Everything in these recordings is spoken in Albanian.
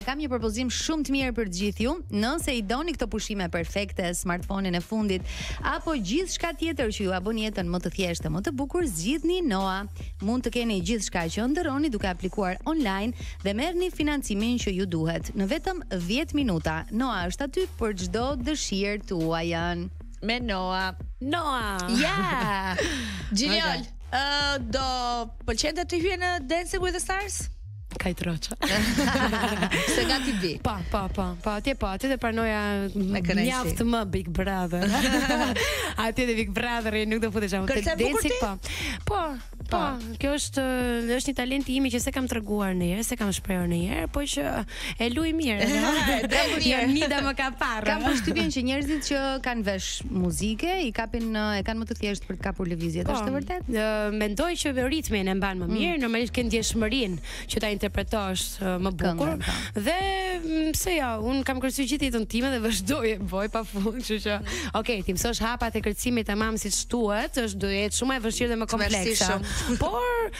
Kam një propozim shumë të mirë për të gjithë ju. Nëse i doni këto pushime perfekte, smartphone-in e fundit apo gjithçka tjetër që jua bën jetën më të thjeshtë e më të bukur, zgjidhni Noa. Mund të keni gjithçka që ëndërroni duke aplikuar online dhe merrni financimin që ju duhet në vetëm 10 minuta. Noa është aty për çdo dëshirë tuajën. Me Noa. Noa. Ja. Gjiniol. Ë uh, do të pëlqente të hyje në Dancing with the Stars? Kaj të roqa Se nga ti bi Pa, pa, pa Pa, atje pa Atje dhe parnoja Mjaft me Big Brother Atje dhe Big Brother Nuk do fute qamë Kërcen bukur ti? Pa, po, pa, po, kjo është është një talent i imi që s'e kam treguar ndonjëherë, s'e kam shprehur ndonjëherë, po që E luaj mirë. Jam Nida më ka parë. Kam përshtypjen që njerëzit që kanë vesh muzikë i kapin e kanë më të thjeshtë për të kapur lëvizjet, është e po, vërtetë? Mendoj që ritmin e mban më mm. mirë, normalisht ke ndjeshmërinë që ta interpretosh më bukur. Po. Dhe mm, pse jo, un kam kërcyer gjithë jetën time dhe vazhdoj e bëj pa fund, kështu që ok, t'i mësosh hapat e kërcimit tamam siç duhet, është do jetë shumë e vështirë dhe më komplekse. Por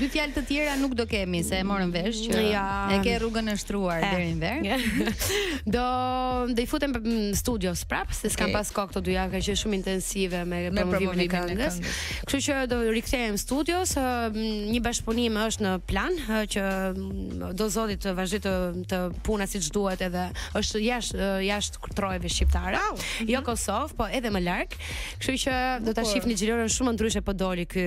Dy fjalë të tjera nuk do kemi se e morëm vesh që ja. e ke rrugën e shtruar eh. deri në verë. do do i futem studios prap se s'kam okay. pas kohë këto dy javë ka qenë shumë intensive me me promovimin e këngës. Kështu që do i rikthehem studios, një bashkëpunim është në plan që do zoti të vazhdojë të të puna siç duhet edhe është jashtë jashtë trojeve shqiptare. Wow. Jo mhm. Kosovë, po edhe më larg. Kështu që do ta shihni Xhinon shumë ndryshe po doli ky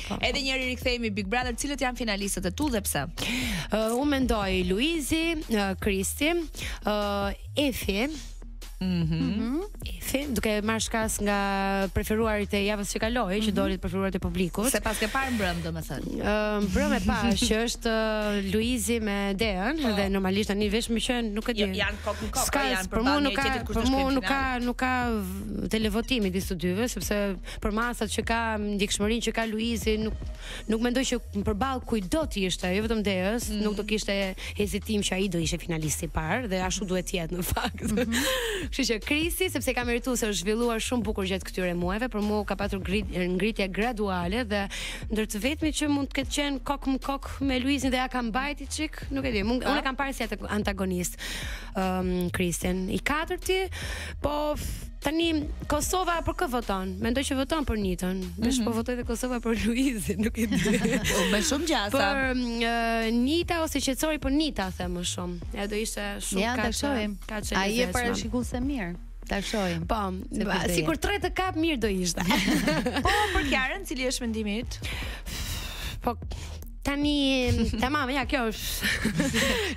Po. Edhe njëherë rikthehemi Big Brother, cilët janë finalistët e tu dhe pse? Uh, unë mendoj Luizi, uh, Kristi, uh, Efi, Mhm. Mm Efi, duke marrë shkas nga të preferuarit e javës që kaloi, që doli të preferuarit e publikut. Mhm. S'e paske parë mbrëm, domethënë. Ë, mbrëm e pa që është ë, Luizi me Deën dhe normalisht tani veç me qenë nuk e di. Po. Jo, janë kokë më kokë, S'ka, janë për përballë mua nuk njëri ka, tjetrit kush për është mua nuk ka, kryeminar. nuk ka v- televotimi midis të dyve sepse përmasat që ka ndjekshmërinë që ka Luizi nuk nuk mendoj që përballë kujt do të ishte, jo vetëm Deës, mm. nuk do kishte hezitim që ai do ishte finalisti i parë dhe ashtu duhet të jetë në fakt. Mm -hmm. Kështu që Kristi sepse e ka merituar se është zhvilluar shumë bukur gjatë këtyre muajve, për mua ka patur ngritje graduale dhe ndër të vetmit që mund të ketë qenë kokë më kokë me Luizin dhe ia ka mbajt një çik, nuk e di. Unë ah. e kam parë si atë antagonist. um, Kristin. I katërti, po tani Kosova për kë voton? Mendoj që voton për Nitën. Mm -hmm. po voton dhe Kosova për Luizin, nuk e di. Po, me shumë gjasa. Për uh, Nita ose qetësori për Nita them më shumë. Ja do ishte shumë ja, kaçë. Ja, ta shohim. A je parashikues i mirë. Ta shohim. Po, sikur tre të kap mirë do ishte. po për Kiarën, cili është mendimi yt? Po Tani, tamam, ja, kjo është.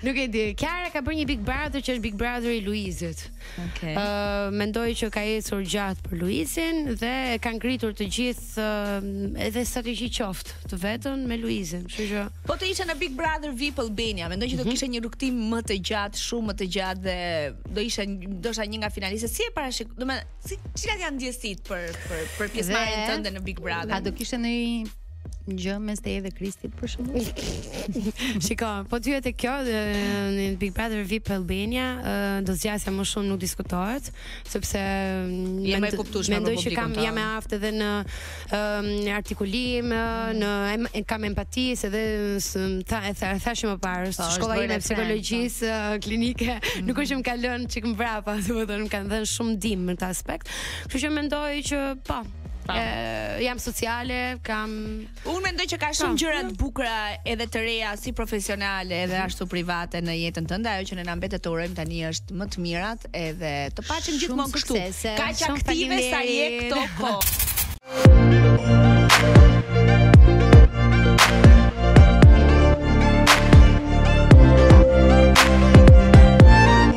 Nuk e di. Kiara ka bërë një Big Brother që është Big Brother i Luizit. Okej. Okay. Uh, mendoj që ka ecur gjatë për Luizin dhe e kanë ngritur të gjithë uh, edhe strategji qoftë të vetën me Luizin. Kështu që Po të ishte në Big Brother VIP Albania, mendoj që do mhm. kishte një rrugtim më të gjatë, shumë më të gjatë dhe do ishte ndoshta një nga finalistët. Si e parashik, domethënë, si cilat janë ndjesitë për për për pjesëmarrjen tënde në Big Brother? A do kishte ndonjë gjë mes teje dhe Kristit për shembull. Shiko, po të isha te kjo në Big Brother VIP Albania, do zgjasja më shumë nuk diskutohet, sepse jam, me kuptuar, mendoj që kam jam e aftë edhe në në artikulim, në kam empati se dhe tha e tha thashë më parë, po, shkolla ime e psikologjisë klinike, mhm. nuk është që më ka lënë çik mbrapa, domethënë më ka dhënë shumë ndihmë në këtë aspekt. Kështu që mendoj që po, jam sociale, kam Unë mendoj që ka shumë gjëra të bukura edhe të reja si profesionale edhe mhm. ashtu private në jetën tënde, ajo që ne na mbetet të urojmë tani është më të mirat edhe të paçim gjithmonë kështu. Kaq aktive sa je këto kohë.